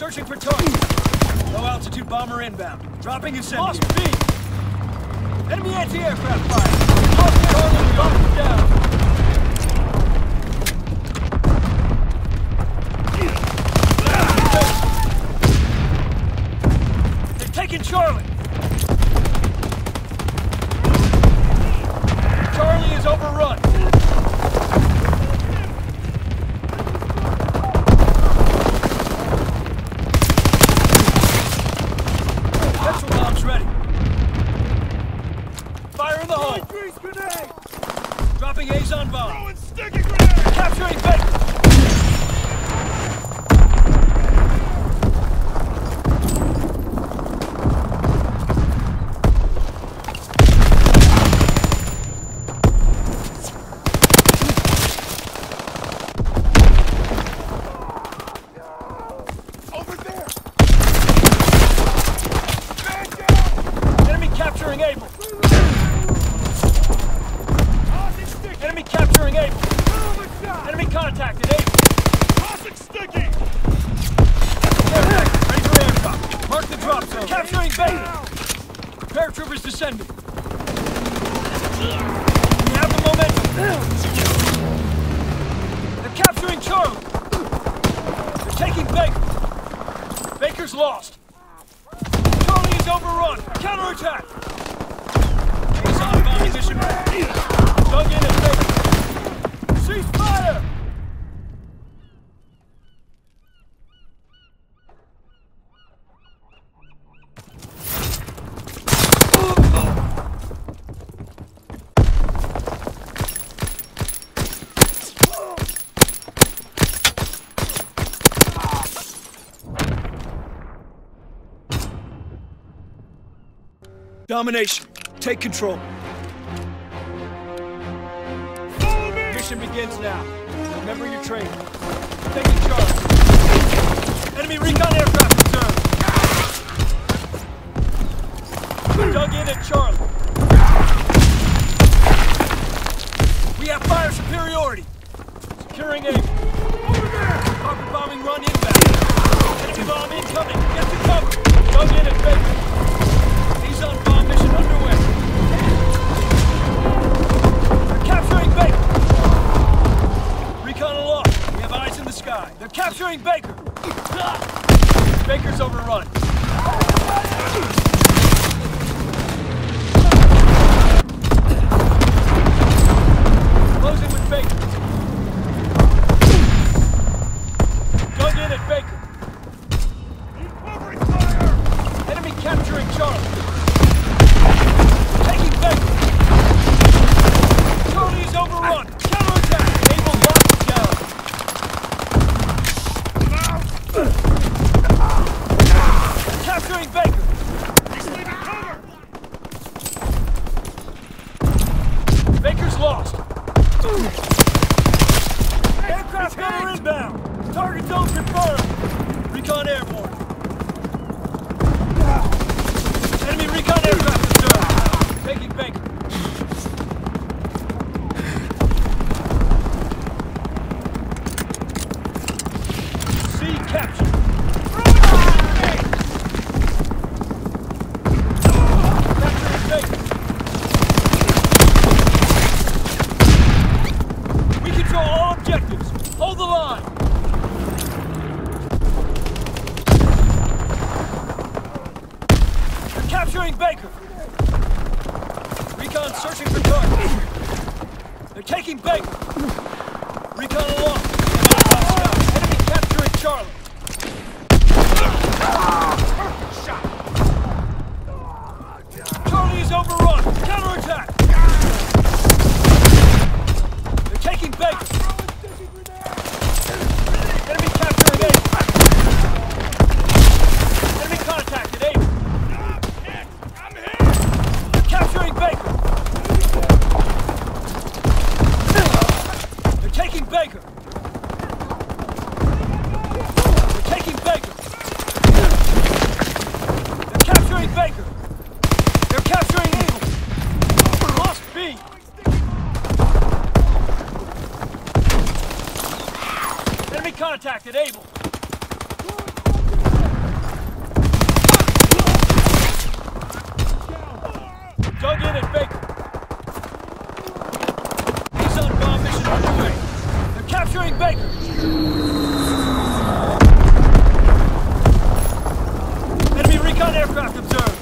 searching for targets. Low altitude bomber inbound. Dropping incendiary. Lost B. Enemy anti-aircraft fire. Lost Charlie, bomb down. They're taking Charlie. Charlie is overrun. Baker. Paratroopers descending. We have the momentum. They're capturing Charlie. They're taking Baker. Baker's lost. Charlie is overrun. Counterattack. Azon bombing mission ready. Dug in at Baker. Cease fire! Domination. Take control. Mission begins now. Remember your training. Taking charge. Enemy recon aircraft reserved. Dug in at Charlie. We have fire superiority. Securing A. Over there! Carpet bombing run inbound. Enemy bomb incoming. Get to cover. Dug in at Baker. He's on They're Baker. Recon searching for targets. They're taking Baker. Recon along. Enemy capturing Charlie. Charlie is overrun. Enemy contact at Dug in at Baker. Liaison bomb mission underway. They're capturing Baker. Enemy recon aircraft observed.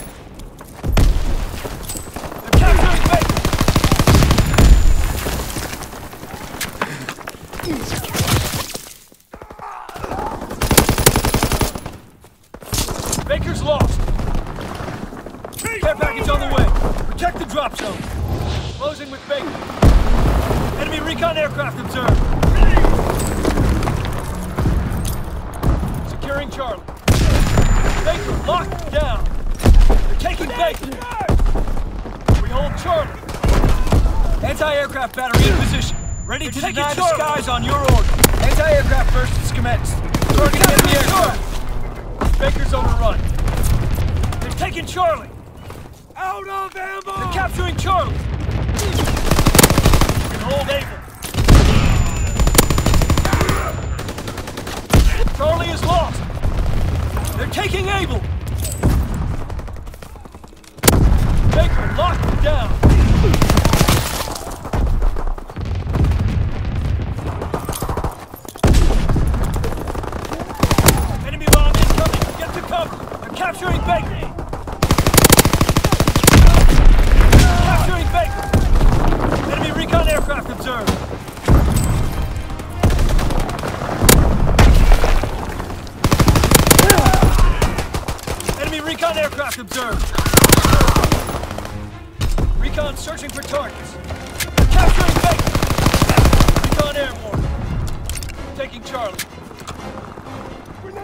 Easy. Baker's lost! Care package on the way! Protect the drop zone! Closing with Baker! Enemy recon aircraft observed! Securing Charlie. Baker locked down. They're taking Baker. We hold Charlie. Anti-aircraft battery in position. Ready to deny the skies on your order. Anti-aircraft burst is commenced. Targeting enemy aircraft. Baker's overrun. Taking Charlie. Out of ammo! They're capturing Charlie. We hold Able. Charlie is lost. They're taking Able. Baker locked down. Recon observed. Recon searching for targets. Capturing Baker. Recon airborne. Taking Charlie.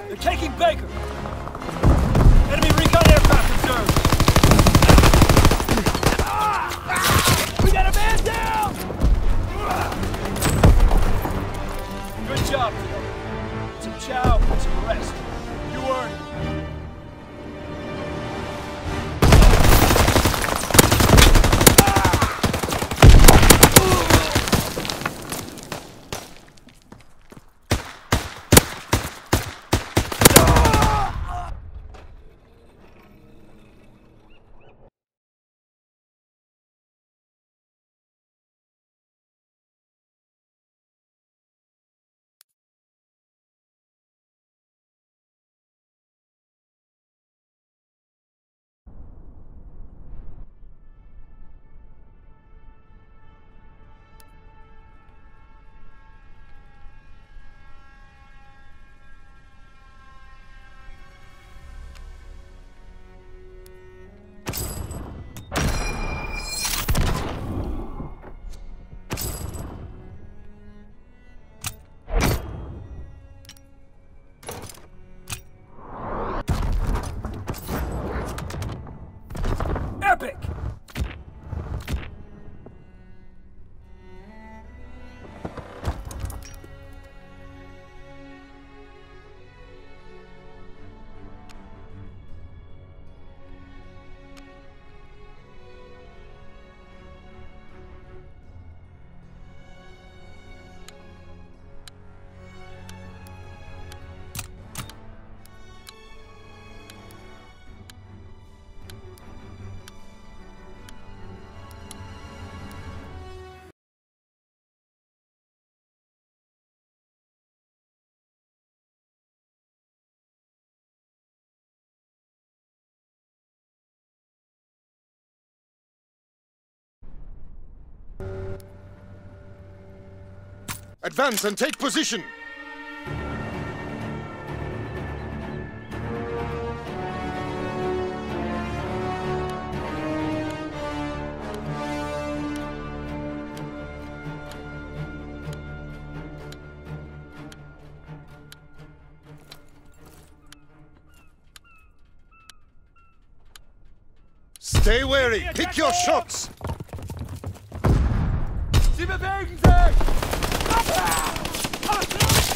They're taking Baker. Enemy recon aircraft observed. We got a man down! Good job. Some chow some rest. You earned it. Advance and take position! Stay wary! Pick your shots! Sie bewegen sich! Ah! Ah! Ah!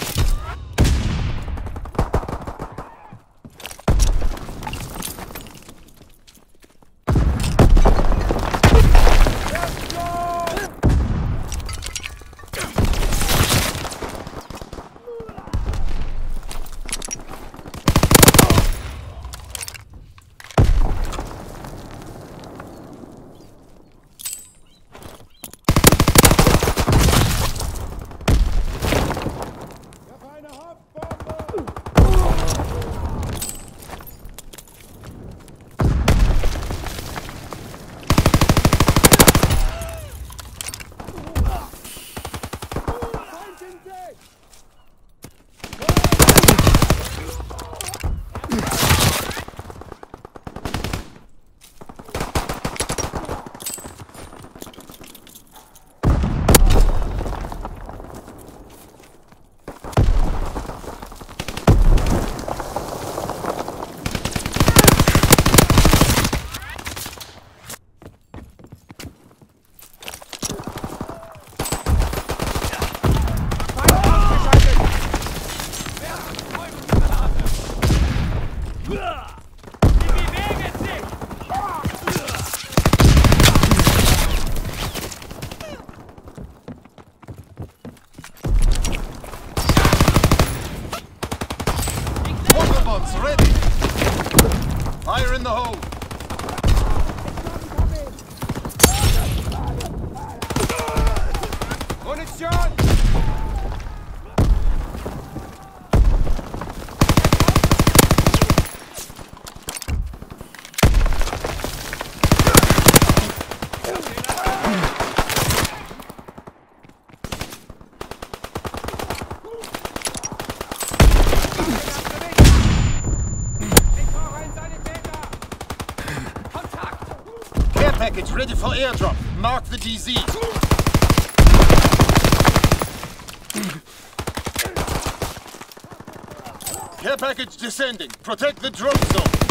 Ugh! For airdrop. Mark the DZ. Care package descending. Protect the drop zone.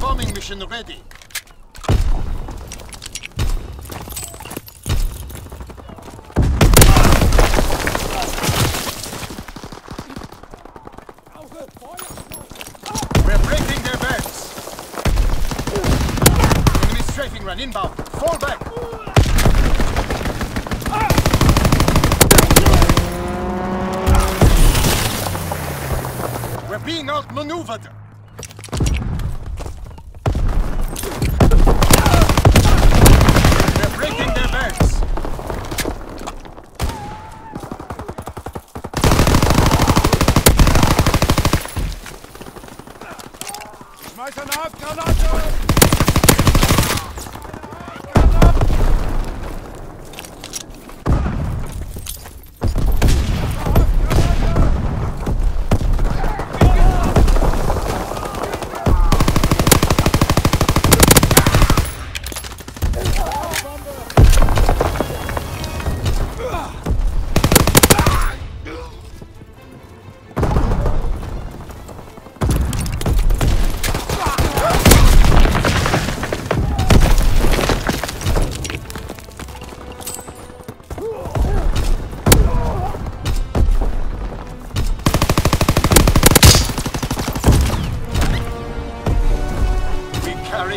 Bombing mission ready. We're breaking their backs. Enemy strafing run inbound. Fall back. We're being outmaneuvered. They're breaking their backs. Schmeiß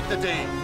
the day.